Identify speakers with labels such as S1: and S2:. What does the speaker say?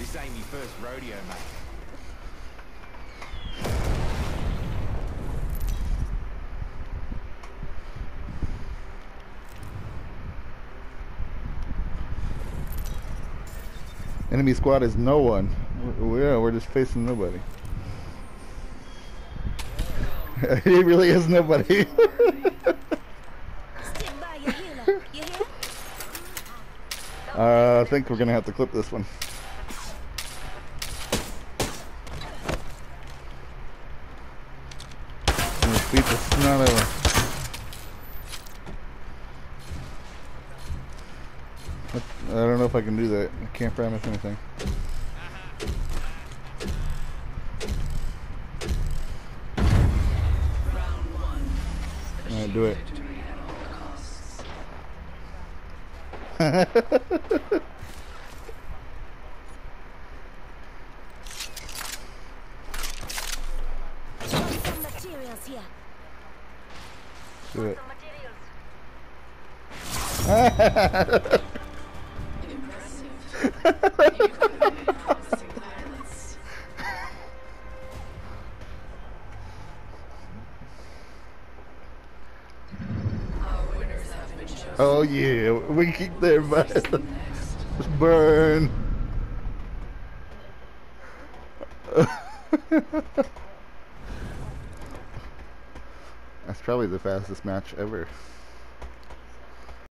S1: This ain't me first rodeo, mate.
S2: Enemy squad is no one. We're, yeah, we're just facing nobody. it really is nobody.
S3: Stick by your healer. You hear?
S2: uh, I think we're gonna have to clip this one. Let's beat the snot out of I don't know if I can do that. I can't promise anything. Alright, do it.
S3: Materials here.
S2: Do it. Oh yeah, we keep there, but just burn. probably the fastest match ever.